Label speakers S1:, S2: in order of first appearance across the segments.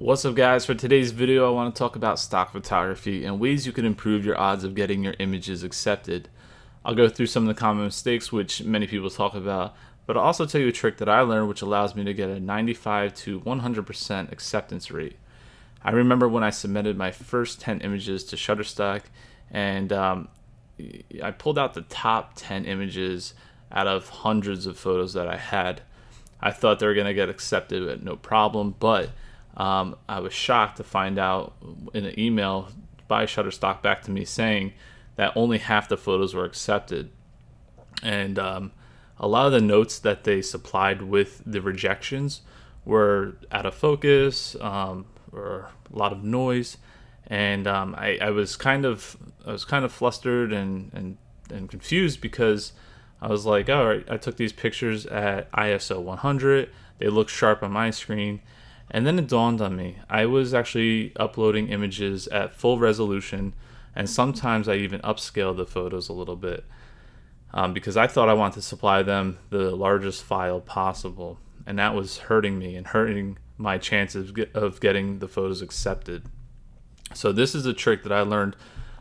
S1: What's up guys, for today's video I want to talk about stock photography and ways you can improve your odds of getting your images accepted. I'll go through some of the common mistakes which many people talk about, but I'll also tell you a trick that I learned which allows me to get a 95 to 100% acceptance rate. I remember when I submitted my first 10 images to Shutterstock and um, I pulled out the top 10 images out of hundreds of photos that I had. I thought they were going to get accepted at no problem, but um, I was shocked to find out in an email by Shutterstock back to me saying that only half the photos were accepted. And um, a lot of the notes that they supplied with the rejections were out of focus um, or a lot of noise. And um, I, I, was kind of I was kind of flustered and, and, and confused because I was like, all right, I took these pictures at ISO 100. They look sharp on my screen and then it dawned on me I was actually uploading images at full resolution, and sometimes I even upscaled the photos a little bit um, because I thought I wanted to supply them the largest file possible. And that was hurting me and hurting my chances of getting the photos accepted. So this is a trick that I learned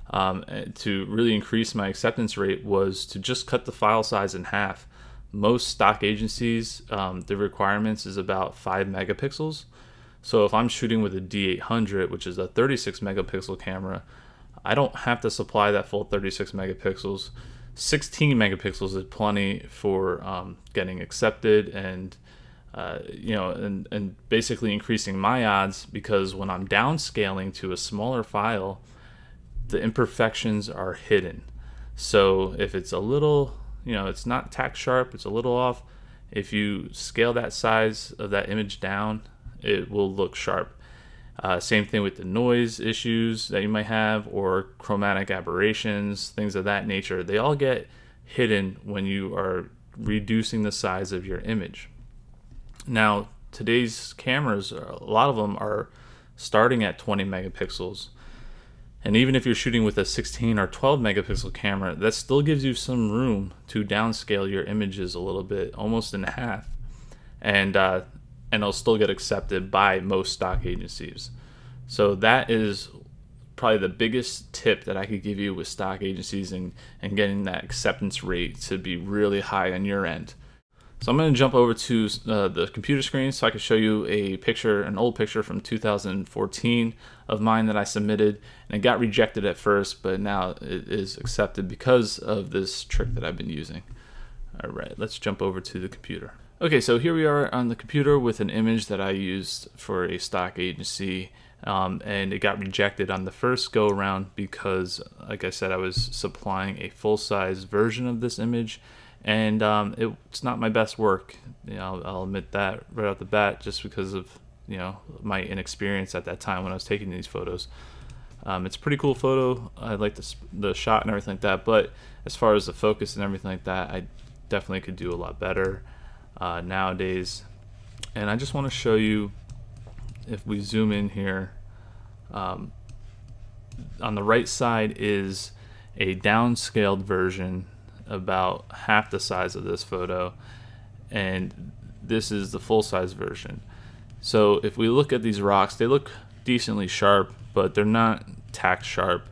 S1: um, to really increase my acceptance rate was to just cut the file size in half. Most stock agencies, um, the requirements is about five megapixels. So if I'm shooting with a D800, which is a 36 megapixel camera, I don't have to supply that full 36 megapixels. 16 megapixels is plenty for um, getting accepted and uh, you know and, and basically increasing my odds because when I'm downscaling to a smaller file, the imperfections are hidden. So if it's a little, you know, it's not tack sharp, it's a little off. If you scale that size of that image down it will look sharp. Uh, same thing with the noise issues that you might have or chromatic aberrations, things of that nature. They all get hidden when you are reducing the size of your image. Now, today's cameras, a lot of them are starting at 20 megapixels. And even if you're shooting with a 16 or 12 megapixel camera, that still gives you some room to downscale your images a little bit, almost in half. And uh, and it'll still get accepted by most stock agencies. So that is probably the biggest tip that I could give you with stock agencies and, and getting that acceptance rate to be really high on your end. So I'm going to jump over to uh, the computer screen so I can show you a picture, an old picture from 2014 of mine that I submitted and it got rejected at first, but now it is accepted because of this trick that I've been using. All right, let's jump over to the computer. Okay, so here we are on the computer with an image that I used for a stock agency um, and it got rejected on the first go around because like I said I was supplying a full-size version of this image and um, it, it's not my best work. You know I'll, I'll, admit that right off the bat just because of you know my inexperience at that time when I was taking these photos. Um, it's a pretty cool photo. I like the, the shot and everything like that but as far as the focus and everything like that I definitely could do a lot better uh, nowadays. And I just want to show you, if we zoom in here, um, on the right side is a downscaled version about half the size of this photo and this is the full size version so if we look at these rocks they look decently sharp but they're not tack sharp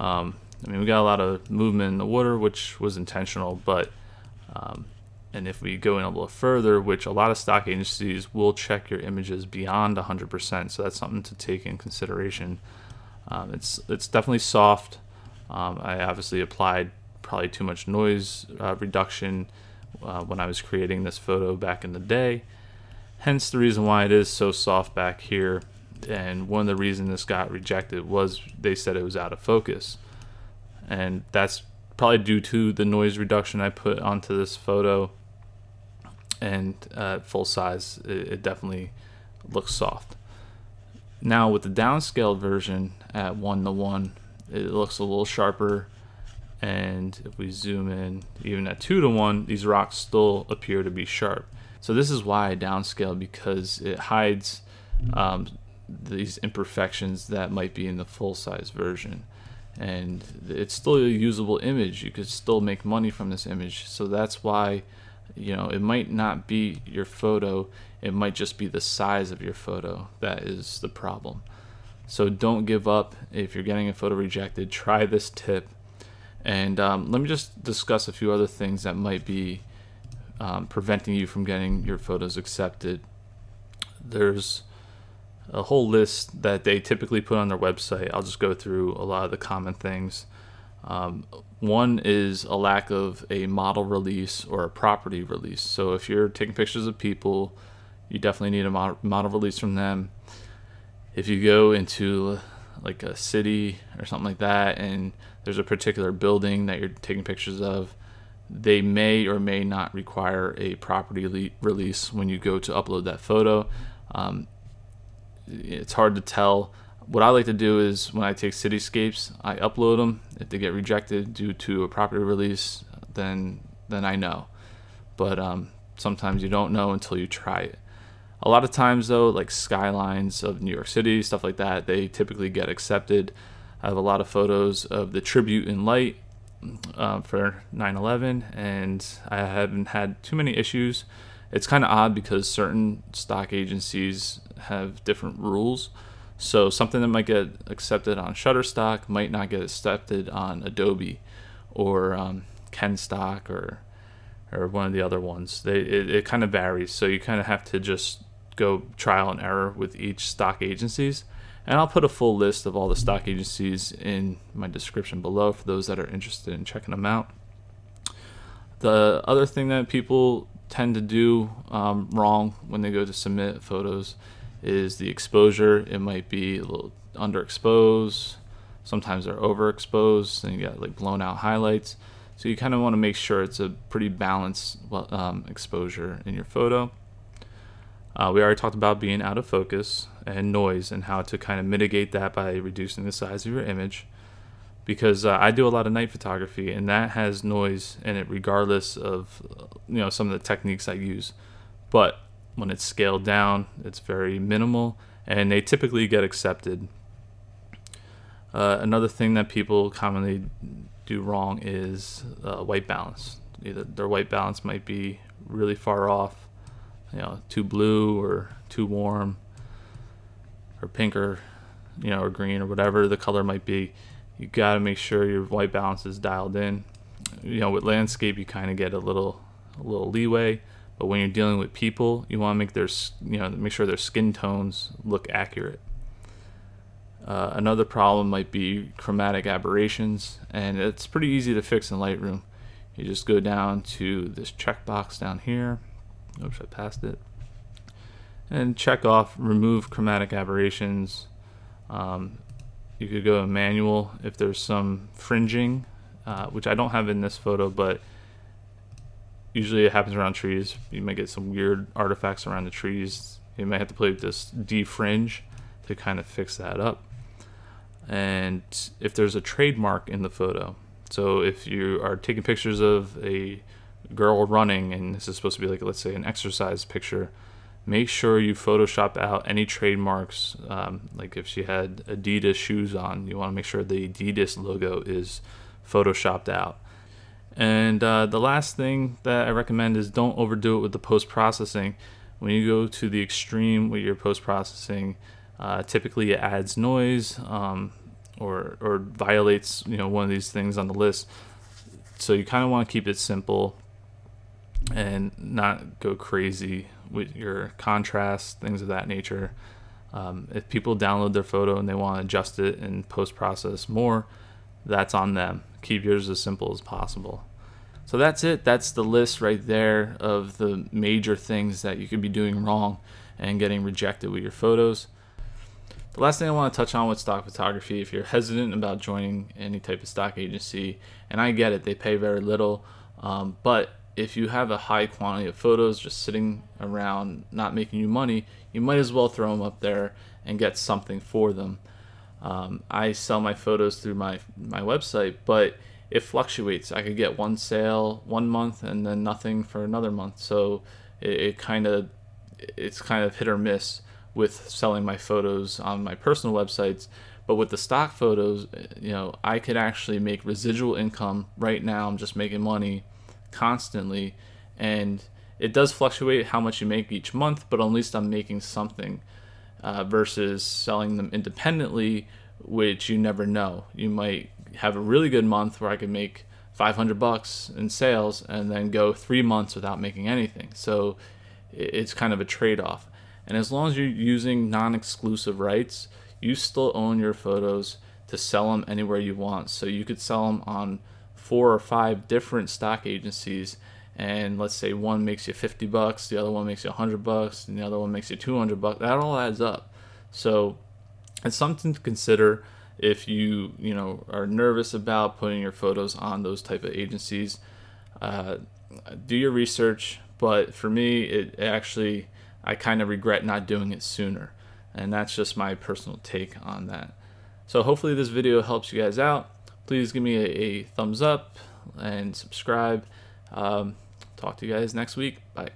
S1: um, I mean we got a lot of movement in the water which was intentional but um, and if we go in a little further, which a lot of stock agencies will check your images beyond 100%, so that's something to take in consideration. Um, it's it's definitely soft. Um, I obviously applied probably too much noise uh, reduction uh, when I was creating this photo back in the day. Hence the reason why it is so soft back here. And one of the reasons this got rejected was they said it was out of focus. And that's probably due to the noise reduction I put onto this photo and uh, full size, it, it, definitely looks soft. Now with the downscaled version at one to one, it looks a little sharper. And if we zoom in, even at two to one, these rocks still appear to be sharp. So this is why I downscale because it hides um, these imperfections that might be in the full size version. And it's still a usable image. You could still make money from this image. So that's why You know, it might not be your photo, it might just be the size of your photo that is the problem. So don't give up if you're getting a photo rejected. Try this tip. And um, let me just discuss a few other things that might be um, preventing you from getting your photos accepted. There's a whole list that they typically put on their website. I'll just go through a lot of the common things. Um, one is a lack of a model release or a property release. So if you're taking pictures of people, you definitely need a model release from them. If you go into like a city or something like that and there's a particular building that you're taking pictures of, they may or may not require a property release when you go to upload that photo. Um, it's hard to tell. What I like to do is when I take cityscapes, I upload them. If they get rejected due to a property release, then then I know. But um, sometimes you don't know until you try it. A lot of times though, like skylines of New York City, stuff like that, they typically get accepted. I have a lot of photos of the tribute in light uh, for 9/11, and I haven't had too many issues. It's kind of odd because certain stock agencies have different rules. So something that might get accepted on Shutterstock might not get accepted on Adobe or um, CanStock or or one of the other ones. They it, it kind of varies. So you kind of have to just go trial and error with each stock agencies. And I'll put a full list of all the stock agencies in my description below for those that are interested in checking them out. The other thing that people tend to do um, wrong when they go to submit photos is the exposure. It might be a little underexposed. Sometimes they're overexposed, and you got like blown out highlights. So you kind of want to make sure it's a pretty balanced um, exposure in your photo. Uh, we already talked about being out of focus and noise and how to kind of mitigate that by reducing the size of your image. Because uh, I do a lot of night photography and that has noise in it regardless of you know some of the techniques I use. But when it's scaled down, it's very minimal and they typically get accepted. Uh, another thing that people commonly do wrong is uh, white balance. Either their white balance might be really far off you know too blue or too warm or pink or you know or green or whatever the color might be you got to make sure your white balance is dialed in you know with landscape you kind of get a little a little leeway but when you're dealing with people you want to make their you know make sure their skin tones look accurate uh, another problem might be chromatic aberrations and it's pretty easy to fix in Lightroom you just go down to this checkbox down here Oops, I passed it. And check off remove chromatic aberrations. Um, you could go manual if there's some fringing, uh, which I don't have in this photo, but usually it happens around trees. You might get some weird artifacts around the trees. You might have to play with this defringe to kind of fix that up. And if there's a trademark in the photo, so if you are taking pictures of a girl running and this is supposed to be like let's say an exercise picture make sure you photoshop out any trademarks um, like if she had adidas shoes on you want to make sure the adidas logo is photoshopped out and uh, the last thing that i recommend is don't overdo it with the post-processing when you go to the extreme with your post-processing uh, typically it adds noise um, or, or violates you know one of these things on the list so you kind of want to keep it simple and not go crazy with your contrast, things of that nature. Um, if people download their photo and they want to adjust it and post process more, that's on them. Keep yours as simple as possible. So that's it. That's the list right there of the major things that you could be doing wrong and getting rejected with your photos. The last thing I want to touch on with stock photography, if you're hesitant about joining any type of stock agency, and I get it, they pay very little, um, but if you have a high quantity of photos just sitting around not making you money, you might as well throw them up there and get something for them. Um, I sell my photos through my my website, but it fluctuates. I could get one sale one month and then nothing for another month. So it, it kind of it's kind of hit or miss with selling my photos on my personal websites. But with the stock photos, you know, I could actually make residual income right now. I'm just making money constantly and it does fluctuate how much you make each month, but at least I'm making something uh, versus selling them independently, which you never know. You might have a really good month where I could make 500 bucks in sales and then go three months without making anything. So it's kind of a trade off. And as long as you're using non exclusive rights, you still own your photos to sell them anywhere you want. So you could sell them on four or five different stock agencies and let's say one makes you 50 bucks, the other one makes you 100 bucks, and the other one makes you 200 bucks. That all adds up. So it's something to consider if you you know are nervous about putting your photos on those type of agencies. Uh, do your research, but for me, it actually I kind of regret not doing it sooner, and that's just my personal take on that. So hopefully this video helps you guys out. Please give me a, a thumbs up and subscribe. Um, talk to you guys next week. Bye.